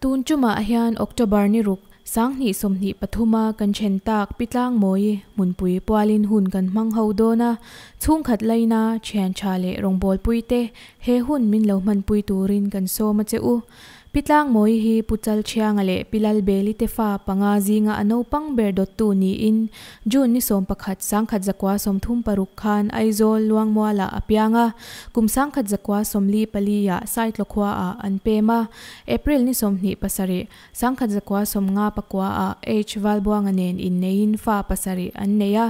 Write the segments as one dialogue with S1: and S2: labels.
S1: tun chuma ahian october ni ruk sang ni som ni pathuma kan chen tak pitlang moi munpui pualin hun kan mang ho dona chung khat laina chen chale rongbol puite he hun min lo man pui turin kan so ma che u pitlang moi hi puchal chiang ale pilal beli te fa panga zinga ano pang ber dot tu ni in. Jun ni som pakhat sang khat zakwa som thum paruk khan aizol luang mwala apyanga kum sang khat zakwa somli paliya site lokwa a anpema april ni som ni pasari sang khat zakwa som nga pakwa a h valbuang anen in nein fa pasari anneya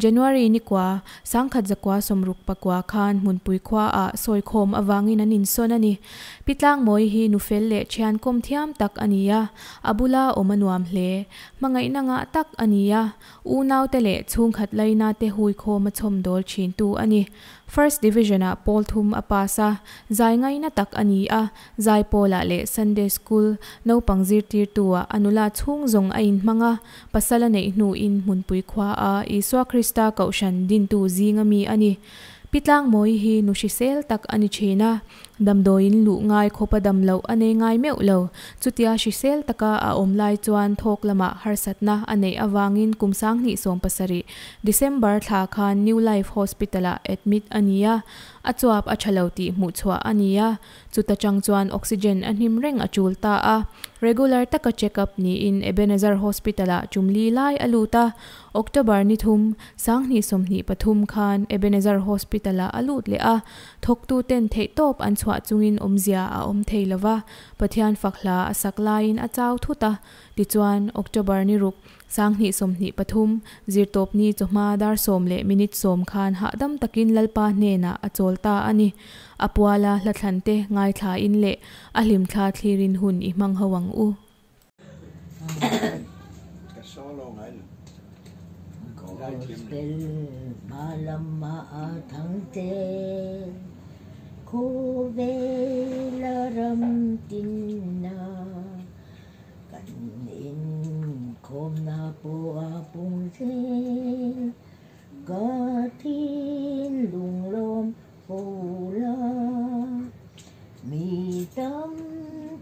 S1: january ni kwa sang khat zakwa som ruk pakwa khan munpui khwa a soi khom awangin anin sonani pitlang moi hi nu fel le chian kom thiam tak ania abula omanuam hle mangai na nga tak ania u naw te le chung khat laina te hui kho ma chom dol chin tu ani first division a pol thum apa sa zai ngai na tak ani a zai pola le sunday school no pangzir tir tua anula chung zong ain manga pasala nei nu in mun pui khwa a iswa krista kaushan din tu zinga mi ani pitlang moi hi nu shi sel tak ani chena damdoin lu ngai khopa dam lo ane ngai meu lo. Chutia shi sel taka a om lai chuan thok lama har satna ane awangin kumsang ni som pasari. December tha khan new life hospital a admit ania. achuap achalauti mu chwa ania. Chuta changchuan oxygen anhim reng achul ta a. Regular taka checkup ni in ebenezer hospital a chumli lai aluta. October ni thum sang ni som ni pathum khan ebenezer hospital a alut le a. Thok tu ten thei top an chwa chungin omzia a om thei lawa pathian fakhla asak lain achau thuta ti chuan october ni ruk sang ni som ni pathum, zir top ni choma dar som le minute som khan ha dam takin lalpa hne na acholta ani. Apwala hlathlante ngai thla in le ahlim thla thlirin hun i mang hawang u.
S2: Gospel malam ma thang te khu ve la ram khom na po a pung se ka thiên lùng lom phu la mi tâm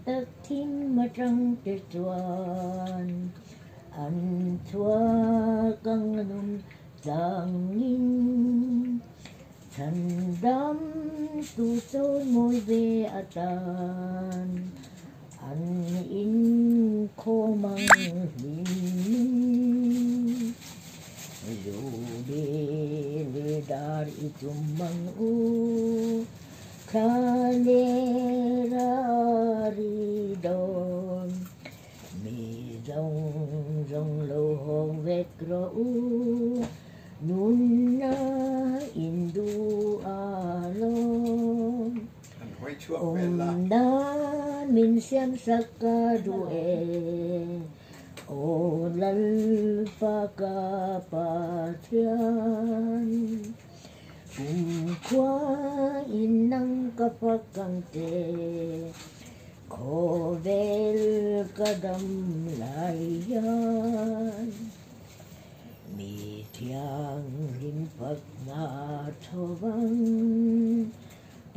S2: tất thiên ma trăng tê chuan an chua căng nung giang in thần đắm tu chôn môi về a tan in khô mang hin dù đi lê dar itum mang u kha lê ra ri don mi rong rong lo hong vết gro u nun na indu alon om na min siam sakadu e o lal pa ka pathian kum kwa inang kapakang te khovel kadam layan mi thiang lim phật na thovang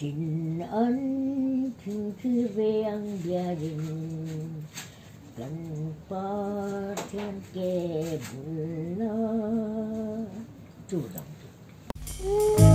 S2: tin ân tin chi về ăn gia đình. Cần pa thiên ke bula tu dang
S3: Stai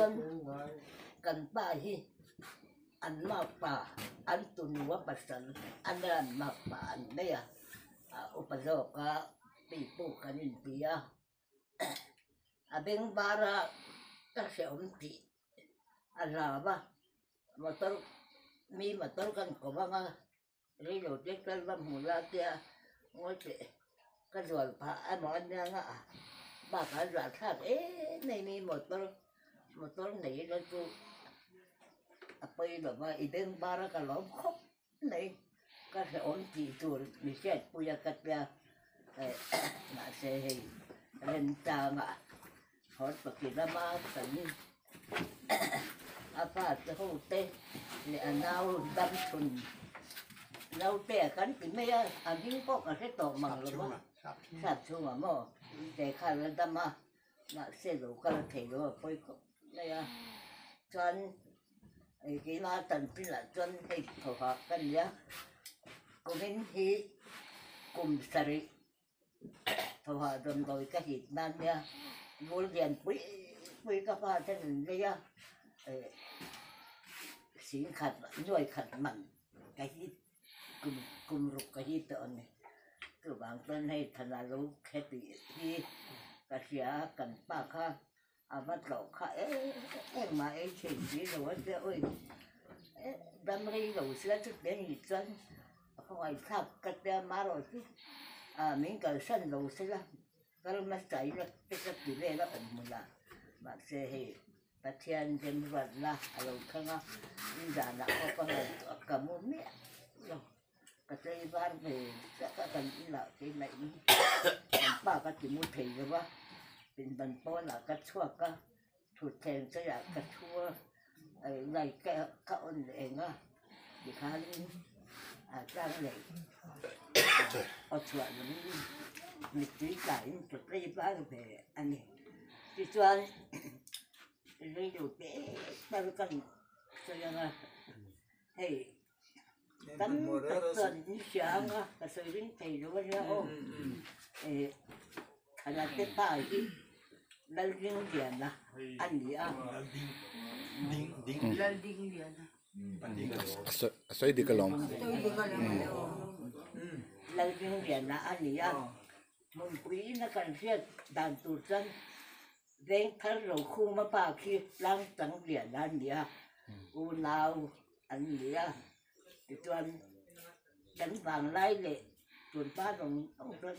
S3: dân cần ba hi. Ăn mà pa ăn tuần qua bát sân ăn là mà pa ăn đây à. Ở bây giờ cả
S4: bị bộ cái nhìn đi à. À bên bà ra các sẽ ổn thị à là ba mà tôi mi mà tôi cần có bao nhiêu lấy đồ chết cái lâm hồ ra kia ngồi chị cái rồi bà em ăn à ba cái rồi khác ế này này một tôi motor nei lo tu apai lo ba ibeng bara ka lo khop nei ka se on ti tu mi se puya ka pia na se hei ren ta nga hot pa ki na ma ta ni apa te ho te le anau dam chun nau te kan ti me a ding ko ka se to mang lo ma sap chu ma mo te kha la da ma na se lo ka la te lo poi này à. Chân. Cái mà tận phi là chân thì phù hợp cần nhá cũng đến khi cùng sari phù hợp đồng đội cái hiện nay nhá vô tiền quý quý các bạn thế này nhá xin khẩn nuôi khẩn mặn cái gì cùng cùng rục cái gì tận này. Cứ bản thân hay thành là lúc hết thì cái gì cần ba khác kha à bắt lẩu kha ê em mà ấy chuyện gì rồi chứ ơi đâm đi đầu xưa trước đến gì chân. Không phải thắp cái tên mà rồi chứ. À mình cần sân đầu xưa kalau mas tayo na pikat dili na umula magsehe patian jem wala alaw ka nga hindi na một pa kamu mi no kasi bar me sa ka kan ila kay na ini pa ka timu thei ba pin ban po na ka chua ka thu ten sa ya ka chua ai nai ka ka on le nga di khalin à trang này ở chùa nó mình chỉ cái chụp lấy ba cái về. Anh này thì cho lấy đồ bé ba cái con cho rằng là hey tấm tập tuần như sáng á cái sự linh thầy nó vẫn ra ô ê thành ra cái bài đi lên riêng tiền à à
S5: Ding, ding,
S4: lên riêng tiền à
S5: Asoy, asoy di kalong.
S4: anh gì à mình quý nó cần thiết đàn tù chân đến thân rồi khu mà bà khi lang tầng liền anh gì à u nào anh gì à thì tuần đánh vàng lai lệ tuần ba đồng ông tuần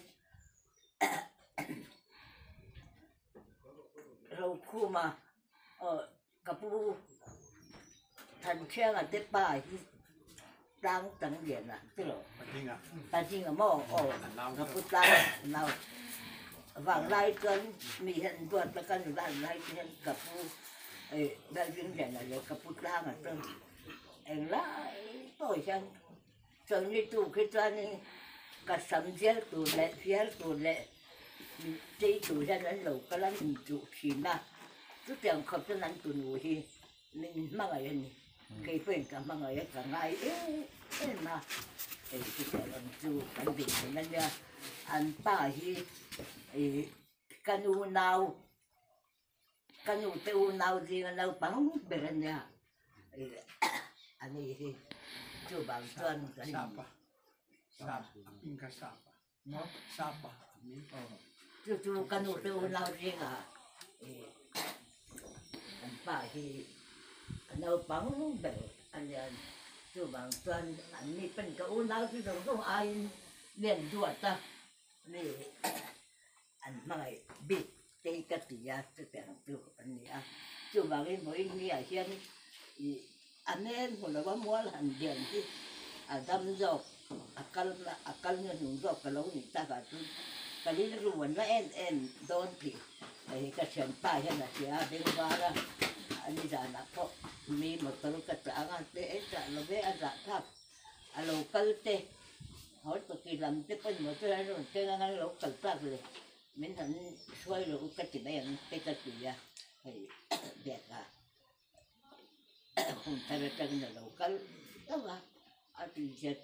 S4: rồi khu mà ở kapu thành trang ở tết ba đang tầng liền à tức là
S5: ah.
S4: ta chỉ là mò ồ nó cứ ta nào vàng lai cân mì hiện tuột ta cần vàng lai hiện cặp ấy đại viên rèn là cặp phu ta mà tân em lại tôi chăng cho như tu cái cho nên cả sắm giết tu lệ giết tu lệ chỉ tu ra đến lâu cái là mình tu chỉ na chút tiền không cho nên tu nuôi thì mình mang ở đây cái phần cả mang ở đây cả ngày ấy mà. Eh kita lang tu kan din na niya an pahi eh kanunaw kanu te unaw di nga naw pang beran niya eh ani hi tu bang tuan kan
S6: Sapa. Sapa. Pinka sapa.
S4: no
S6: Sapa. 就
S4: 就跟我这我老这个，哎，把去，那帮我们，俺家就帮转，俺那本个我老这种都爱练多的，那俺那个别这个底下这边就俺家，就把那每你啊先，俺那我那个摸了很点的，俺他们说，阿干阿干那种说，可能你大概就。Cái này gì anh anh nó thì cái chuyện bài hay là gì à qua ra anh đi ra nạp phô mi một tờ cái trả ngang nó bé ăn ra tháp. À lâu cal tế hỏi tôi kỳ làm một cái rồi, cái ngang lỗ cal ra rồi. Mình thành xoay lỗ cái gì anh cái cái gì à thì đẹp à. Không cái là lỗ đó là a ti ra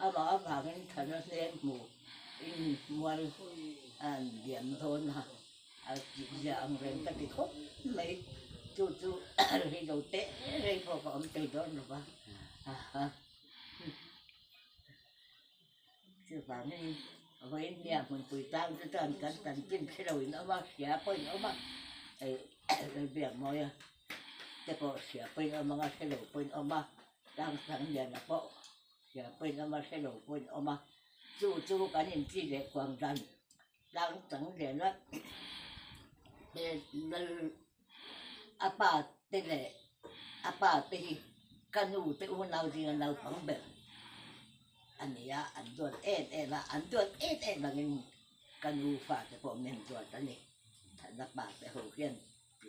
S4: a ba a ba kan thana se mu in mual an diam thon ha a ya ang À, ren à, ta ti khop mai chu chu ri chú te ri po ko am vào don từ đó ha ha à, chứ ba ni với nhà mình tụi tao cho trần cẩn thận chim cái đầu nó mà xẻ bơi nó mà ấy việc mọi cái bộ xẻ bơi nó mà cái đầu bơi nó mà đang sẵn giờ là bộ xẻ bơi nó mà cái đầu bơi nó mà chú chú cá nhân chi để quảng trần đang sẵn để nó để nó apa tên lệ apa tên kanu tên u nào gì nào phẳng bẹt anh ya anh tuan et et la anh tuan et et la ngin kan u fa te po men tuan ta này, ta na ba te ho kian ti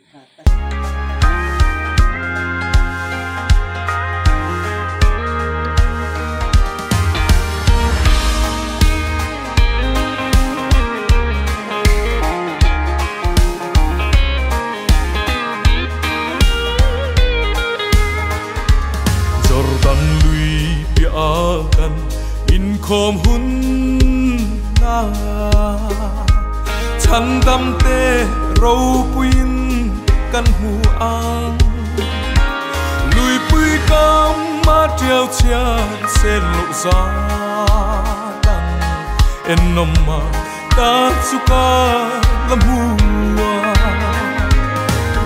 S7: khom hun na. Chan dam te ro puin kan hu ang lui pui kam ma treo chan sen lộ ra dan en nom ma ta su ka lam hua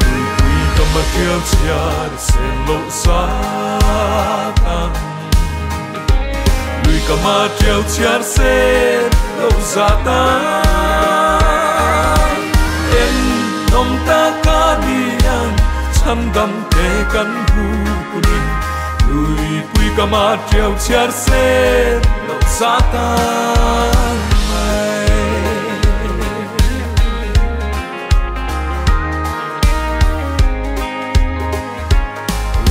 S7: lui pui mặt ma treo chan xem lộ xa tăng Lui cầm mặt theo chia xem lộ xa tăng Em nông ta ca đi ăn Chăm đâm tế cắn hù kunin Lui quy cầm mặt theo chia xem lộ xa tăng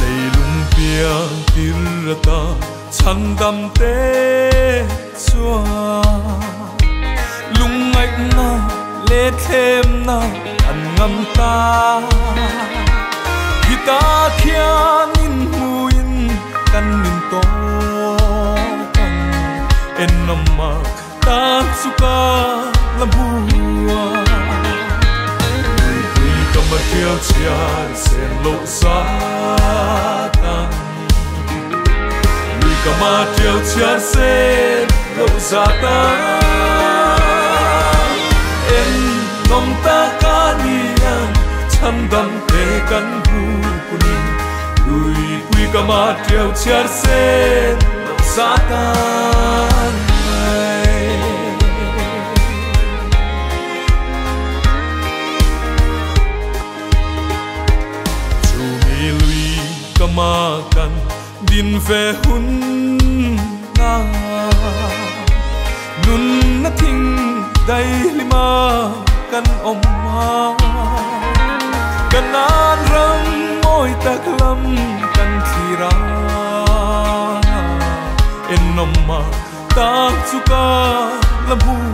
S7: lei lung bia tir ta chan dam tê chua. Lung ngai na lê thêm na ăn ngâm ta. Khi ta kia nhìn muin căn nhìn to em en mà ta suka lam hua Quy cầm mặt theo chia sen lộ xa. Lui cầm mặt theo chia sen lộ xa Em nom ta ca nian chăm đam te kan hu kunin Lui quy cầm mặt theo chia sen lộ xa tăng Chu mi lui kama kan din ve hun na nun na thing dai lima kan om ma. Kan an ram moi tak lam kan thira. En om ma ta chu ka subscribe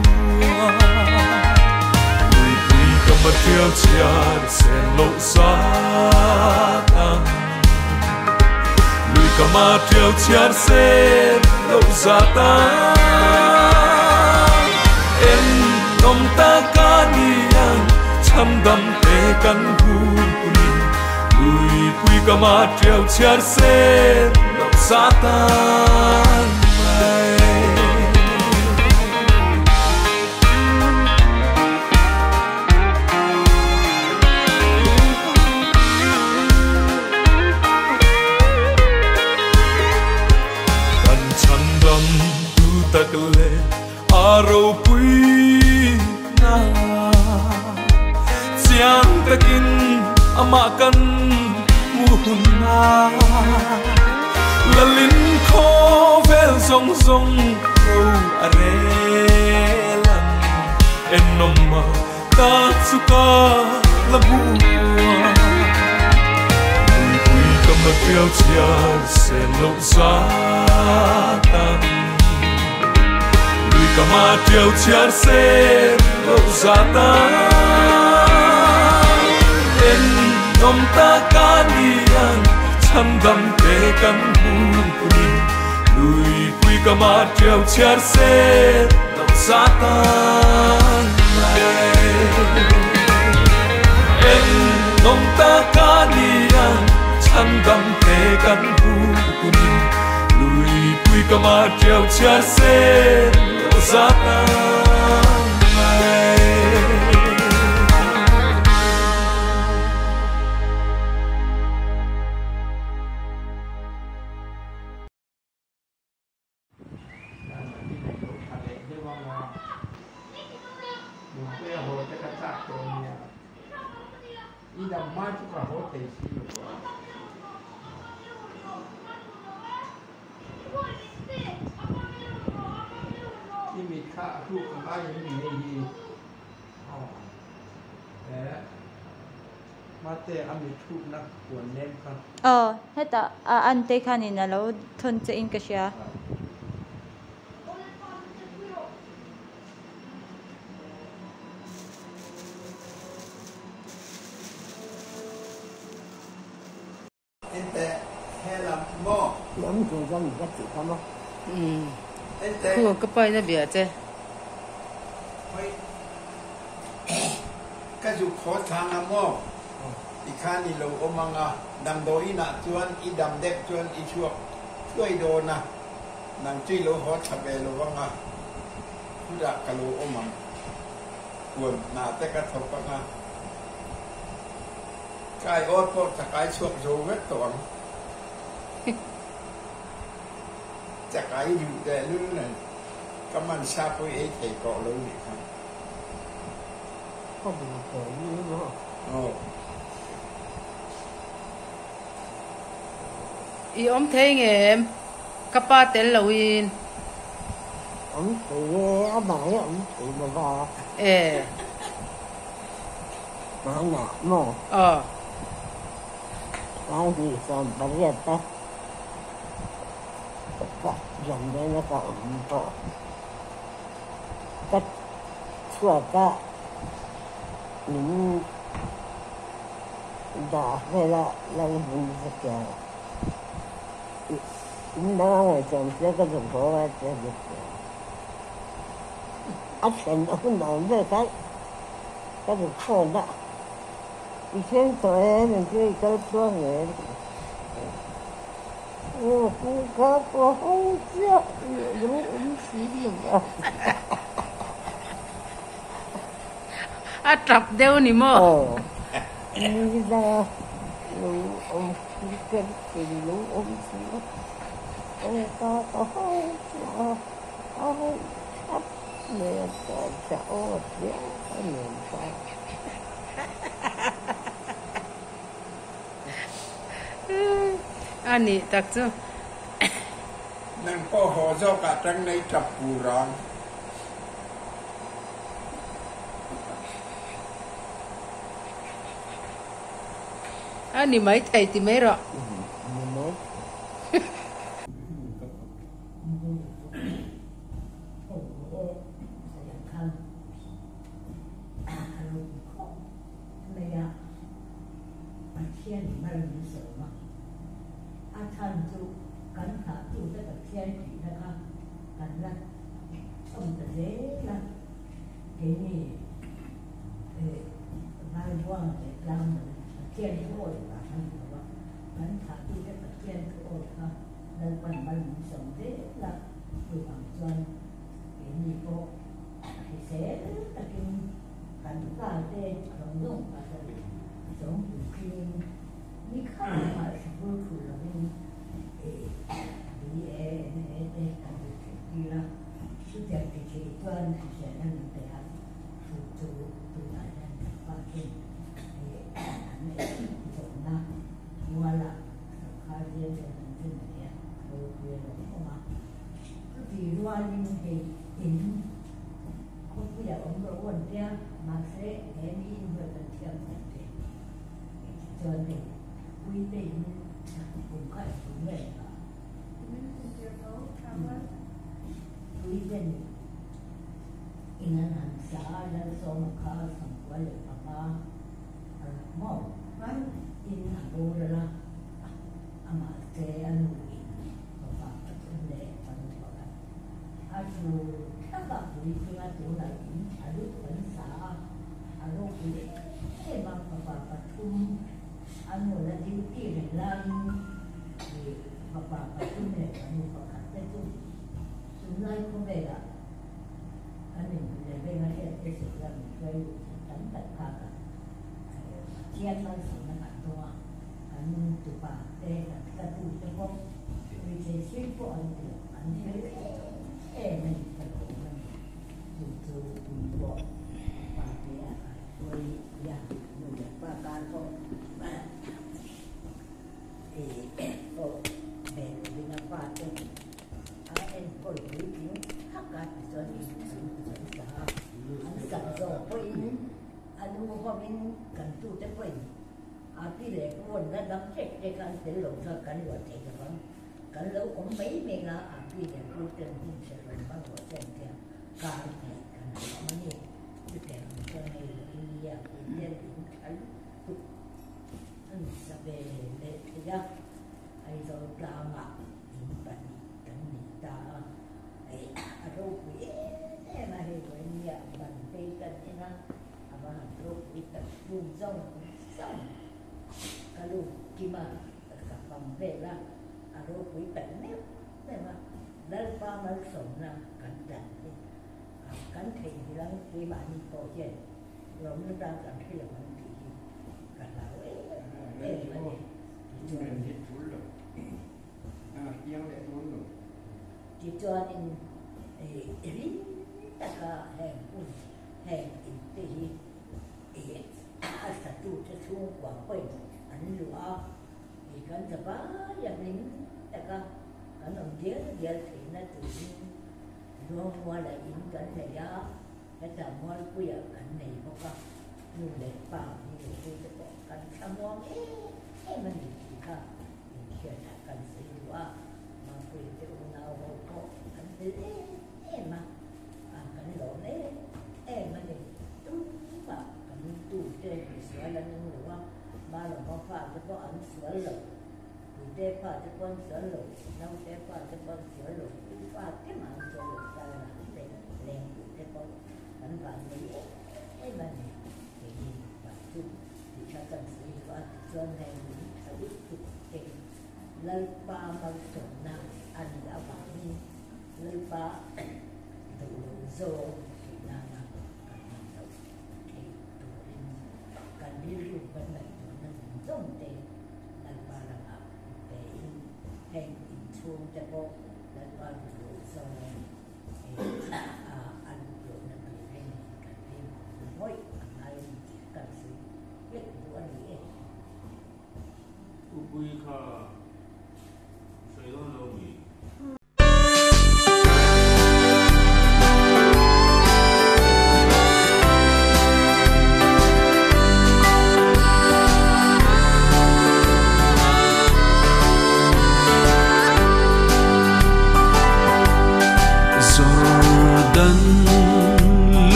S7: cho kênh Ghiền Mì Gõ Để không bỏ lỡ những video hấp dẫn mặt theo chia sen lộ xa ta Em nông ta ca nian chăm đam te kan hu kunin Lui quy cầm mặt theo chia sen lộ xa ta amakan muhun na lalin kho vel zong zong ro are lan en nomma ta tsuka la bua Ui ka ma tiêu chia se lo sa tan Ui ka ma tiêu chia se lo sa tan nom ta ka ni an cham gam te kam hu ni Lui ui ka ma tiêu chiar se lo sa tan em nom ta ka ni an cham gam te kam hu ni Lui ui ka ma tiêu chiar se lo sa tan
S8: Ida mai tu ka ho te si ko. Ki mi ka tu ka ba yi ni hi. Oh. Eh. Mate ami tu na kuan nem ka.
S9: ờ hết à à anh tê khan in alo thon che in ka sia
S8: Ente hela mo.
S10: lắm người dân người ta chỉ có một
S11: ừ
S8: Ente
S11: khu cái bay nó cái chứ
S8: khó thang a mo. I khan i lo o manga dam do ina chuan i dam dek chuan i chuak. Chuai do na. Nang chui lo ho tha be lo wanga. Ku da ka lo o mang. Na te ka thop ka nga. Kai ot po ta kai chuak zo wet tong. Cha kai yu de này man sa po e te ko lo ni khan.
S10: không được như nó
S8: Ồ.
S11: y thế nghe em? Các ba tên lâu in
S10: ông thì ở bài ông thì mà vào
S11: ê.
S10: Mà nè mò
S11: ờ.
S10: Cái gì còn bật ra ta cả dần đây nó còn có cách 做饭，你打回来那个工资给，你你们我这个就够了，这个钱，啊，钱都能的，咱咱就靠那。以前做人你就一个做人，我不干，我好想，有你们兄弟们。
S11: à trọc đeo
S10: nì mơ. Ồ. Như là ông chú kênh thì lũ ông chú. Ông có có hơi có hơi ấp nè có cháu ở phía có nhìn
S11: anh nị tạc chứ.
S10: Nàng có hồ do cả trăng này chập phù rong là ông ta dễ là cái gì vai quan để làm thiên thôi và thân của cẩn thận tu tất cả thiên thôi ha nên quan mà những sự dễ là tu bằng chân cái gì có thì sẽ là cái cẩn thận để không dùng và giống như khi 你看嘛，是不出了那诶，你诶那诶那感觉挺低了，
S2: chút đẹp thì chỉ tuân thì sẽ là một cái ăn phụ chủ từ đại nhân các ba kinh thì anh ấy dùng na mua là khai riêng Cái gì loa nhưng thì in không có giờ ông rồi quần kia mà sẽ để đi người ta thiam thật thì cho nên quy định cũng phải cũng vậy Sweden inanan sa dan so maka sampai apa mau kan in aku adalah ama se anu in apa tunde anu apa aku tak boleh tengah tu lagi alu kan sa alu boleh eh bang apa apa tum anu lagi kiri lain apa apa tunde anu apa tu sunai ko bega anh mình để bên nó hiện cái sự là mình gây tấm tận cả cả chen lên sự nó mạnh to anh tụ bà đây là cái tụ cho con vì thế xuyên của anh thì anh thấy em mình phải cũng mình tụ tụ tụ bỏ bà kia rồi ya người đẹp ba ca thôi mà thì cô về bên nó qua trên anh cô lý tiếng hắc cả cho đi anh anh mua hoa bên cần tu tới quay à cái lệ quên đã đóng chết để cần để lộ ra cần vật thì được không cần lâu cũng mấy mình là à cái lệ của trên hình sẽ làm bao giờ trên kia cần này cần có mấy nhiều cái kẻ mình cho này đi à đi lên cũng thấy anh sẽ về lệ thế ra ai rồi làm mà những bệnh cảnh ta ai à đâu quỷ em là hiểu với nhà mình đi cần như nó à mà lúc đi tập vùng rong xong cả lúc khi mà cả phòng về là à lúc quỷ tận nếp thế mà đây qua mà sống là cẩn thận đi à cẩn thận thì là khi mà đi có chuyện rồi nó ra cẩn thận là mình thì cả lão ấy. Em mà đi chỉ cho nên rin taka heng un heng in te hi e a sa tu te chu kwa koi an lu a ta ba ya rin taka kan on dia dia thi na tu in kan ne ya ta ta mo ku ya kan nei ko ka nu le pa ni ku te ko kan sa mo e e man ni ka ni kia ta kan se lu a ma à cảnh lộ đấy em mà thì tú mà cảnh tu trên thì sửa là những người không? Ba lần con pha cho con ấn sửa lần thì tê pha cho con sửa lần nấu tê pha cho con sửa lầu pha cái mà sửa lần ta là để lên tê con ấn và nghĩ em mà thì nhìn và chung, thì cho cần sự và cho nên sẽ biết thực tế lời ba bao trộn nào anh đã bảo như lời ba đủ rồi 总得来把 le monde des 融合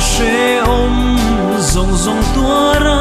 S2: sẽ ôm dòng dòng tua ra.